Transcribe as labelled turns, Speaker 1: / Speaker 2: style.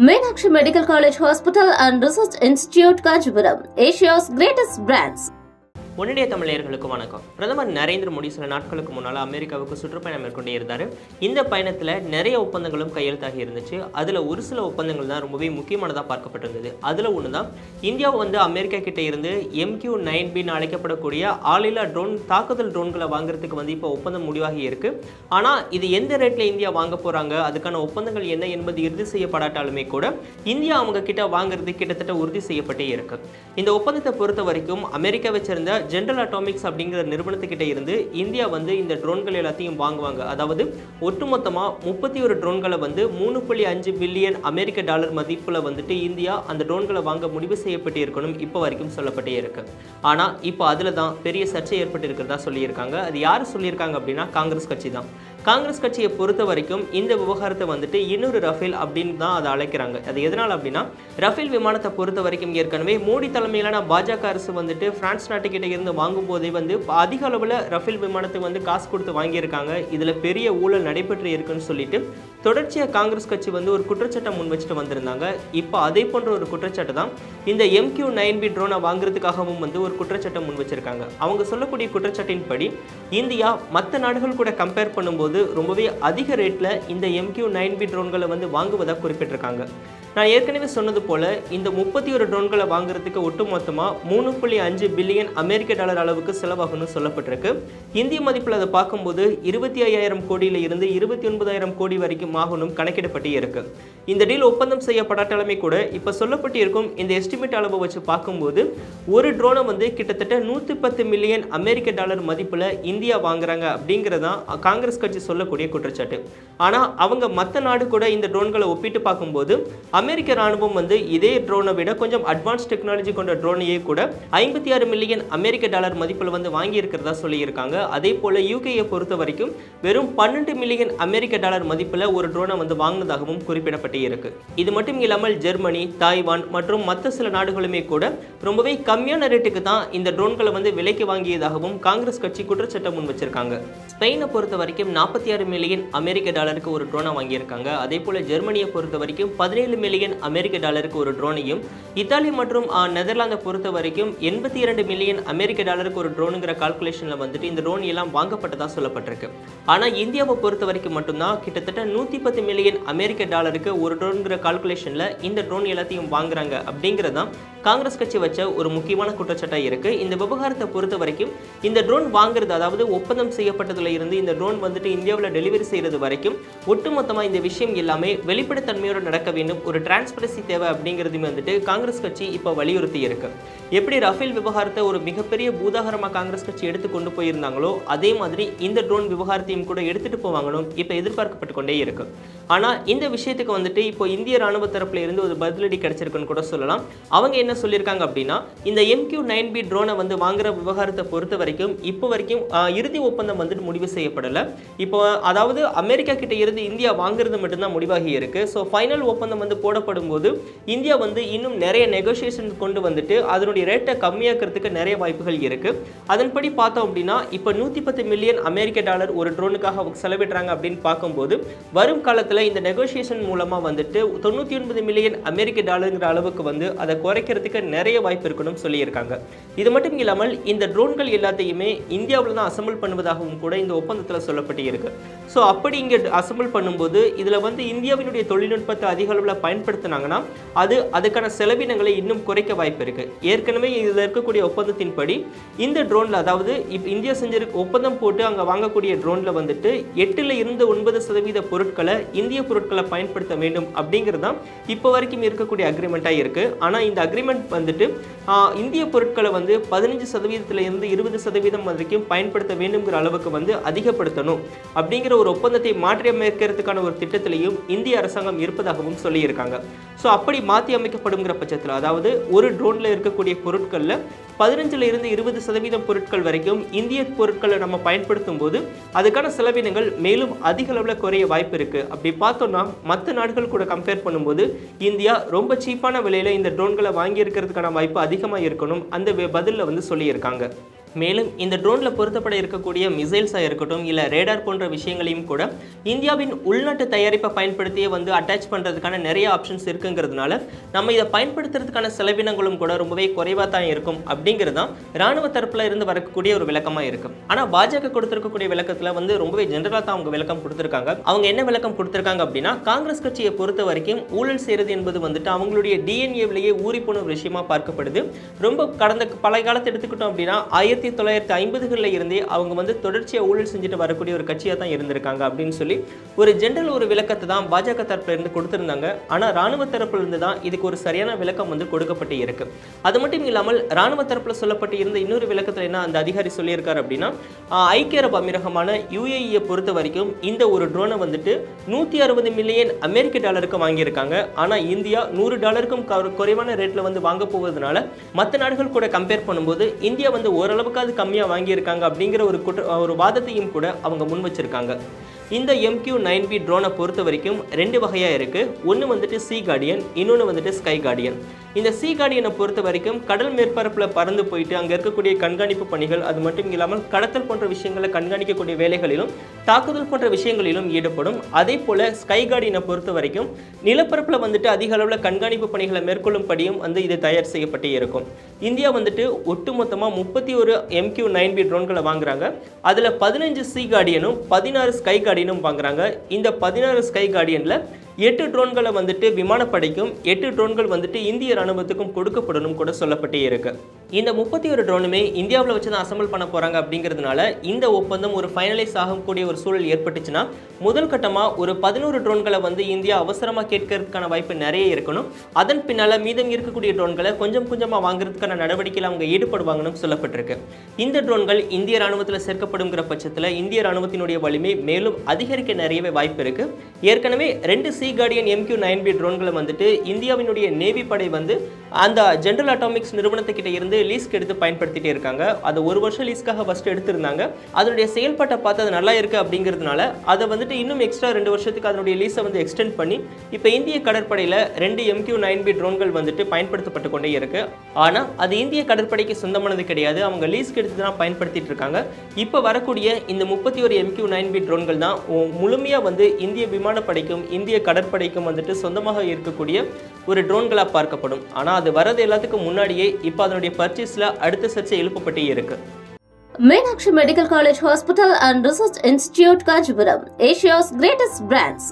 Speaker 1: Meenakshi Medical College Hospital and Research Institute, Kanchipuram, Asia's greatest brands.
Speaker 2: உடனடிய தமிழர்களுக்கு வணக்கம். பிரதமர் நரேந்திர மோடி சில நாட்களுக்கு முன்னால் அமெரிக்காவுக்கு சுற்றுப்பயணம் மேற்கொண்டே இருந்தார். இந்த பயணத்தில் நிறைய ஒப்பந்தங்களும் கையெழுத்தாகி இருந்துச்சு. அதில் ஒரு சில ஒப்பந்தங்கள் தான் ரொம்பவே முக்கியமானதாக பார்க்கப்பட்டிருந்தது. அதில் ஒன்று தான் இந்தியா வந்து அமெரிக்கா கிட்ட இருந்து எம்கியூ நைன் பின்னு அழைக்கப்படக்கூடிய ஆளில்லா ட்ரோன் தாக்குதல் ட்ரோன்களை வாங்குறதுக்கு வந்து இப்போ ஒப்பந்தம் முடிவாகி இருக்குது ஆனால் இது எந்த ரேட்டில் இந்தியா வாங்க போகிறாங்க அதுக்கான ஒப்பந்தங்கள் என்ன என்பது இறுதி செய்யப்படாட்டாலுமே கூட இந்தியா அவங்க கிட்ட வாங்குறது கிட்டத்தட்ட உறுதி செய்யப்பட்டே இருக்கு. இந்த ஒப்பந்தத்தை பொறுத்த வரைக்கும் அமெரிக்காவை சேர்ந்த ஜென்ரல் அட்டாமிக்ஸ் அப்படிங்கிற நிறுவனத்துக்கிட்ட இருந்து இந்தியா வந்து இந்த ட்ரோன்கள் எல்லாத்தையும் வாங்குவாங்க. அதாவது ஒட்டுமொத்தமாக முப்பத்தி ஒரு ட்ரோன்களை வந்து மூணு புள்ளி அஞ்சு பில்லியன் அமெரிக்க டாலர் மதிப்பில் வந்துட்டு இந்தியா அந்த ட்ரோன்களை வாங்க முடிவு செய்யப்பட்டு இருக்கணும் இப்போ வரைக்கும் சொல்லப்பட்டே இருக்கு. ஆனால் இப்போ அதில் தான் பெரிய சர்ச்சை ஏற்பட்டு இருக்கிறதா சொல்லியிருக்காங்க. அது யார் சொல்லியிருக்காங்க அப்படின்னா காங்கிரஸ் கட்சி தான் காங்கிரஸ் கட்சியை பொறுத்த வரைக்கும் இந்த விவகாரத்தை வந்துட்டு இன்னொரு ரஃபேல் அப்படின்னு தான் அதை அழைக்கிறாங்க. அது எதனால் அப்படின்னா ரஃபேல் விமானத்தை பொறுத்த வரைக்கும் ஏற்கனவே மோடி தலைமையிலான பாஜக அரசு வந்துட்டு பிரான்ஸ் நாட்டுக்கிட்ட இருந்து வாங்கும் போதே வந்து அதிக அளவில் ரஃபேல் விமானத்துக்கு வந்து காசு கொடுத்து வாங்கியிருக்காங்க. இதில் பெரிய ஊழல் நடைபெற்று இருக்குன்னு சொல்லிட்டு தொடர்ச்சியாக காங்கிரஸ் கட்சி வந்து ஒரு குற்றச்சாட்டை முன் வச்சுட்டு வந்திருந்தாங்க. இப்போ அதே போன்ற ஒரு குற்றச்சாட்டு தான் இந்த எம்கியூ நைன் பி ட்ரோனை வாங்குறதுக்காகவும் வந்து ஒரு குற்றச்சாட்டை முன் வச்சிருக்காங்க. அவங்க சொல்லக்கூடிய குற்றச்சாட்டின்படி இந்தியா மற்ற நாடுகள் கூட கம்பேர் பண்ணும்போது ரொம்பவே அதிக ரேட்டில் இந்த எம்கியூ நைன் பி ட்ரோன்களை வந்து வாங்குவதாக குறிப்பிட்டிருக்காங்க. நான் ஏற்கனவே சொன்னது போல் இந்த முப்பத்தி ஒரு ட்ரோன்களை வாங்குறதுக்கு ஒட்டுமொத்தமாக மூணு புள்ளி அஞ்சு பில்லியன் அமெரிக்க டாலர் அளவுக்கு செலவாகும்னு சொல்லப்பட்டிருக்கு. இந்திய மதிப்பில் அதை பார்க்கும்போது இருபத்தி ஐயாயிரம் கோடியில் இருந்து இருபத்தி ஒன்பதாயிரம் கோடி வரைக்கும் ஆகணும் கணக்கிடப்பட்டு இருக்கு. இந்த டீல் ஒப்பந்தம் செய்யப்படாட்டாலுமே கூட இப்போ சொல்லப்பட்டு இருக்கும் இந்த எஸ்டிமேட் அளவை வச்சு பார்க்கும்போது ஒரு ட்ரோனை வந்து கிட்டத்தட்ட நூற்றி பத்து மில்லியன் அமெரிக்க டாலர் மதிப்பில் இந்தியா வாங்குறாங்க அப்படிங்கிறதான் காங்கிரஸ் கட்சி சொல்லக்கூடிய குற்றச்சாட்டு. ஆனால் அவங்க மற்ற நாடு கூட இந்த ட்ரோன்களை ஒப்பிட்டு பார்க்கும்போது அமெரிக்க ராணுவம் வந்து இதே ட்ரோனை விட கொஞ்சம் அட்வான்ஸ் டெக்னாலஜி கொண்ட ட்ரோனையே கூட ஐம்பத்தி ஆறு மில்லியன் அமெரிக்க டாலர் மதிப்பில் வந்து வாங்கியிருக்கிறதா சொல்லியிருக்காங்க. அதே போல் யூகேயை பொறுத்த வரைக்கும் வெறும் பன்னெண்டு மில்லியன் அமெரிக்க டாலர் மதிப்பில் ஒரு ட்ரோனை வந்து வாங்கினதாகவும் குறிப்பிடப்பட்டு இருக்கு இது மட்டும் இல்லாமல் ஜெர்மனி தாய்வான் மற்றும் மற்ற சில நாடுகளுமே கூட ரொம்பவே கம்மியான ரேட்டுக்கு தான் இந்த ட்ரோன்களை வந்து விலைக்கு வாங்கியதாகவும் காங்கிரஸ் கட்சி குற்றச்சாட்டை முன் வச்சிருக்காங்க. ஸ்பெயினை பொறுத்த வரைக்கும் நாற்பத்தி ஆறு மில்லியன் அமெரிக்க டாலருக்கு ஒரு ட்ரோனை வாங்கியிருக்காங்க. அதே போல் ஜெர்மனியை பொறுத்த வரைக்கும் பதினேழு மில்லியன் அமெரிக்க டாலருக்கு ஒரு ட்ரோனையும் இத்தாலி மற்றும் நெதர்லாந்தை பொறுத்த வரைக்கும் எண்பத்தி இரண்டு மில்லியன் அமெரிக்க டாலருக்கு ஒரு ட்ரோனுங்கிற கால்குலேஷனில் வந்துட்டு இந்த ட்ரோன் எல்லாம் வாங்கப்பட்டதாக சொல்லப்பட்டிருக்கு. ஆனால் இந்தியாவை பொறுத்த வரைக்கும் மட்டும்தான் கிட்டத்தட்ட நூற்றி பத்து மில்லியன் அமெரிக்க டாலருக்கு ஒரு ட்ரோனுங்கிற கால்குலேஷனில் இந்த ட்ரோன் எல்லாத்தையும் வாங்குறாங்க அப்படிங்கிறதான் காங்கிரஸ் கட்சி வச்ச ஒரு முக்கியமான குற்றச்சாட்டாக இருக்குது இந்த விவகாரத்தை பொறுத்த வரைக்கும் இந்த ட்ரோன் வாங்குறது அதாவது ஒப்பந்தம் செய்யப்பட்டதுல இருந்து இந்த ட்ரோன் வந்துட்டு இந்தியாவில் டெலிவரி செய்கிறது வரைக்கும் ஒட்டுமொத்தமாக இந்த விஷயம் எல்லாமே வெளிப்படைத்தன்மையோடு நடக்க வேண்டும். ஒரு டிரான்ஸ்பரன்சி தேவை அப்படிங்கிறதுமே வந்துட்டு காங்கிரஸ் கட்சி இப்போ வலியுறுத்தி இருக்கு. எப்படி ரஃபேல் விவகாரத்தை ஒரு மிகப்பெரிய பூதாகரமாக காங்கிரஸ் கட்சி எடுத்து கொண்டு போயிருந்தாங்களோ அதே மாதிரி இந்த ட்ரோன் விவகாரத்தையும் கூட எடுத்துகிட்டு போவாங்கணும் இப்போ எதிர்பார்க்கப்பட்டு கொண்டே இருக்கு. ஆனால் இந்த விஷயத்துக்கு வந்துட்டு இப்போ இந்திய ராணுவ தரப்புல இருந்து ஒரு பதிலடி கிடைச்சிருக்குன்னு கூட சொல்லலாம். அவங்க என்ன சொல்லியிருக்காங்க அப்படின்னா இந்த எம்கியூ நைன் பி ட்ரோனை வந்து வாங்குற விவகாரத்தை பொறுத்த வரைக்கும் இப்போ வரைக்கும் இறுதி ஒப்பந்தம் வந்துட்டு முடிவு செய்யப்படலை. இப்போ அதாவது அமெரிக்கா கிட்ட இருந்து இந்தியா வாங்குறது மட்டும்தான் முடிவாகி இருக்கு. ஸோ ஃபைனல் ஒப்பந்தம் வந்து போடப்படும் போது இந்தியா வந்து இன்னும் நிறைய நெகோசியேஷன் கொண்டு வந்துட்டு அதனுடைய ரேட்டை கம்மியாக்கிறதுக்கு நிறைய வாய்ப்புகள் இருக்கு. அதன்படி பார்த்தோம் அப்படின்னா இப்போ நூற்றி பத்து மில்லியன் அமெரிக்க டாலர் ஒரு ட்ரோனுக்காக அவங்க செலவிடுறாங்க அப்படின்னு பார்க்கும்போது வரும் காலத்தில் இந்த நெகோசியேஷன் மூலமாக வந்துட்டு தொண்ணூற்றி ஒன்பது மில்லியன் அமெரிக்க டாலருங்கிற அளவுக்கு வந்து அதை குறைக்கிறதுக்கு நிறைய வாய்ப்பு இருக்கணும்னு சொல்லியிருக்காங்க. இது மட்டும் இல்லாமல் இந்த ட்ரோன்கள் எல்லாத்தையுமே இந்தியாவில் தான் அசம்பிள் பண்ணுவதாகவும் கூட இந்த ஒப்பந்தத்தில் சொல்லப்பட்டு இருக்கு ஸோ அப்படி இங்கே அசம்பிள் பண்ணும்போது இதில் வந்து இந்தியாவினுடைய தொழில்நுட்பத்தை அதிக அளவில் பயன்படுத்தினாங்கன்னா அது அதுக்கான செலவினங்களை இன்னும் குறைக்க வாய்ப்பு இருக்கு. ஏற்கனவே இதில் இருக்கக்கூடிய ஒப்பந்தத்தின்படி இந்த ட்ரோனில் அதாவது இப்போ இந்தியா செஞ்சிருக்க ஒப்பந்தம் போட்டு அங்கே வாங்கக்கூடிய ட்ரோனில் வந்துட்டு எட்டுல இருந்து ஒன்பது சதவீத பொருட்களை இந்திய பொருட்களை பயன்படுத்த வேண்டும் அப்படிங்கிறது தான் இப்போ வரைக்கும் இருக்கக்கூடிய அக்ரிமெண்ட்டாக இருக்கு. ஆனால் இந்த அக்ரிமெண்ட் வந்துட்டு இந்திய பொருட்களை வந்து பதினஞ்சு சதவீதத்திலிருந்து இருபது சதவீதம் வரைக்கும் பயன்படுத்த வேண்டுங்கிற அளவுக்கு வந்து அதிகப்படுத்தணும். அப்படிங்கிற ஒரு ஒப்பந்தத்தை மாற்றியமைக்கிறதுக்கான ஒரு திட்டத்திலையும் இந்திய அரசாங்கம் இருப்பதாகவும் சொல்லியிருக்காங்க. ஸோ அப்படி மாற்றி அமைக்கப்படுங்கிற பட்சத்தில் அதாவது ஒரு ட்ரோனில் இருக்கக்கூடிய பொருட்களில் பதினஞ்சிலிருந்து இருபது சதவீதம் பொருட்கள் வரைக்கும் இந்திய பொருட்களை நம்ம பயன்படுத்தும் போது அதுக்கான செலவினங்கள் மேலும் அதிக அளவில் குறைய வாய்ப்பு இருக்கு. அப்படி பார்த்தோம்னா மற்ற நாடுகள் கூட கம்பேர் பண்ணும்போது இந்தியா ரொம்ப சீப்பான விலையில இந்த ட்ரோன்களை வாங்கியிருக்கிறதுக்கான வாய்ப்பு அதிகமாக இருக்கணும். அந்த பதிலில் வந்து சொல்லியிருக்காங்க. மேலும் இந்த ட்ரோனில் பொருத்தப்பட இருக்கக்கூடிய மிசைல்ஸாக இருக்கட்டும் இல்லை ரேடார் போன்ற விஷயங்களையும் கூட இந்தியாவின் உள்நாட்டு தயாரிப்பை பயன்படுத்தியே வந்து அட்டாச் பண்ணுறதுக்கான நிறைய ஆப்ஷன்ஸ் இருக்குங்கிறதுனால நம்ம இதை பயன்படுத்துறதுக்கான செலவினங்களும் கூட ரொம்பவே குறைவாக தான் இருக்கும். அப்படிங்கிறது தான் ராணுவ தரப்பில் இருந்து வரக்கூடிய ஒரு விளக்கமாக இருக்கும் ஆனால் பாஜக கொடுத்துருக்கக்கூடிய விளக்கத்தில் வந்து ரொம்பவே ஜென்ரலாக தான் அவங்க விளக்கம் கொடுத்துருக்காங்க. அவங்க என்ன விளக்கம் கொடுத்துருக்காங்க அப்படின்னா காங்கிரஸ் கட்சியை பொறுத்த வரைக்கும் ஊழல் செய்கிறது என்பது வந்துட்டு அவங்களுடைய டிஎன்ஏவிலேயே ஊறிப்போன ஒரு விஷயமா பார்க்கப்படுது. ரொம்ப கடந்த பழைய காலத்தை எடுத்துக்கிட்டோம் அப்படின்னா ஆயிரத்தி ஆயிரத்தி தொள்ளாயிரத்தி ஐம்பதுகளில் இருந்தே அவங்க வந்து தொடர்ச்சியாக ஊழல் செஞ்சுட்டு வரக்கூடிய ஒரு கட்சியாக தான் இருந்திருக்காங்க அப்படின்னு சொல்லி ஒரு ஜென்ரல் ஒரு விளக்கத்தை தான் பாஜக தரப்புல இருந்து கொடுத்திருந்தாங்க. ஆனால் ராணுவ தரப்புலேருந்து தான் இதுக்கு ஒரு சரியான விளக்கம் வந்து கொடுக்கப்பட்டு இருக்கு. அது மட்டும் இல்லாமல் ராணுவ தரப்புல சொல்லப்பட்டு இருந்த இன்னொரு விளக்கத்தில் என்ன அந்த அதிகாரி சொல்லியிருக்காரு அப்படின்னா ஐக்கிய அரபு அமீரகமான யூஏஇயை பொறுத்த வரைக்கும் இந்த ஒரு ட்ரோனை வந்துட்டு நூற்றி அறுபது மில்லியன் அமெரிக்க டாலருக்கு வாங்கியிருக்காங்க. ஆனால் இந்தியா நூறு டாலருக்கும் குறைவான ரேட்டில் வந்து வாங்க போவதனால மற்ற நாடுகள் கூட கம்பேர் பண்ணும்போது இந்தியா வந்து ஓரளவு அது கம்மியாக வாங்கியிருக்காங்க அப்படிங்கிற ஒரு குற்ற ஒரு வாதத்தையும் கூட அவங்க முன் வச்சிருக்காங்க. இந்த எம்கியூ நைன் பி ட்ரோனை பொறுத்த வரைக்கும் ரெண்டு வகையாக இருக்குது ஒன்று வந்துட்டு சி கார்டியன் இன்னொன்று வந்துட்டு ஸ்கை கார்டியன் இந்த சி கார்டியனை பொறுத்த வரைக்கும் கடல் மேற்பரப்பில் பறந்து போயிட்டு அங்கே இருக்கக்கூடிய கண்காணிப்பு பணிகள் அது மட்டும் இல்லாமல் கடத்தல் போன்ற விஷயங்களை கண்காணிக்கக்கூடிய வேலைகளிலும் தாக்குதல் போன்ற விஷயங்களிலும் ஈடுபடும். அதே போல் ஸ்கை கார்டியனை பொறுத்த வரைக்கும் நிலப்பரப்பில் வந்துட்டு அதிக அளவில் கண்காணிப்பு பணிகளை மேற்கொள்ளும்படியும் வந்து இது தயார் செய்யப்பட்டு இருக்கும். இந்தியா வந்துட்டு ஒட்டுமொத்தமாக முப்பத்தி ஒரு எம்கியூ நைன் பி ட்ரோன்களை வாங்குறாங்க. அதில் பதினஞ்சு சி கார்டியனும் பதினாறு ஸ்கை கார்டியன் கார்டியனும் பார்க்குறாங்க இந்த பதினாறு ஸ்கை கார்டியனில் எட்டு ட்ரோன்களை வந்துட்டு விமானப்படைக்கும் எட்டு ட்ரோன்கள் வந்துட்டு இந்திய ராணுவத்துக்கும் கொடுக்கப்படணும் கூட சொல்லப்பட்டே இருக்கு. இந்த முப்பத்தி ஒரு ட்ரோனுமே இந்தியாவில் வச்சு தான் அசம்பிள் பண்ண போறாங்க அப்படிங்கிறதுனால இந்த ஒப்பந்தம் ஒரு ஃபைனலைஸ் ஆகக்கூடிய ஒரு சூழல் ஏற்பட்டுச்சுன்னா முதல் கட்டமாக ஒரு பதினோரு ட்ரோன்களை வந்து இந்தியா அவசரமாக கேட்கறதுக்கான வாய்ப்பு நிறைய இருக்கணும். அதன் பின்னால் மீதம் இருக்கக்கூடிய ட்ரோன்களை கொஞ்சம் கொஞ்சமாக வாங்குறதுக்கான நடவடிக்கையில் அவங்க ஈடுபடுவாங்கன்னு சொல்லப்பட்டிருக்கு. இந்த ட்ரோன்கள் இந்திய ராணுவத்தில் சேர்க்கப்படுங்கிற பட்சத்தில் இந்திய ராணுவத்தினுடைய வலிமை மேலும் அதிகரிக்க நிறையவே வாய்ப்பு இருக்கு. ஏற்கனவே ரெண்டு sea guardian MQ nine B ட்ரோன்களை வந்துட்டு இந்தியாவினுடைய நேவி படை வந்து அந்த ஜென்ரல் அட்டாமிக்ஸ் நிறுவனத்துக்கிட்ட இருந்து லீஸ்க்கு எடுத்து பயன்படுத்திட்டே இருக்காங்க. அது ஒரு வருஷம் லீஸ்க்காக ஃபர்ஸ்ட் எடுத்திருந்தாங்க. அதனுடைய செயல்பாட்டை பார்த்து அது நல்லா இருக்குது அப்படிங்கிறதுனால அதை வந்துட்டு இன்னும் எக்ஸ்ட்ரா ரெண்டு வருஷத்துக்கு அதனுடைய லீஸை வந்து எக்ஸ்டெண்ட் பண்ணி இப்போ இந்திய கடற்படையில் ரெண்டு எம்கியூ நைன் பி ட்ரோன்கள் வந்துட்டு பயன்படுத்தப்பட்டு கொண்டே இருக்குது ஆனால் அது இந்திய கடற்படைக்கு சொந்தமானது கிடையாது. அவங்க லீஸ்க்கு எடுத்து தான் பயன்படுத்திட்டு இருக்காங்க. இப்போ வரக்கூடிய இந்த முப்பத்தி ஒரு எம்கியூ நைன் பி ட்ரோன்கள் தான் முழுமையாக வந்து இந்திய விமானப்படைக்கும் இந்திய கடற்படைக்கும் வந்துட்டு சொந்தமாக இருக்கக்கூடிய ஒரு ட்ரோன்களாக பார்க்கப்படும் ஆனால் அது வரது எல்லாத்துக்கும் முன்னாடியே இப்போ அதனுடைய பர்ச்சேஸில் அடுத்த சர்ச்சை எழுப்பப்பட்டே இருக்கு
Speaker 1: Meenakshi Medical College Hospital and Research Institute Kanchipuram, Asia's greatest brands.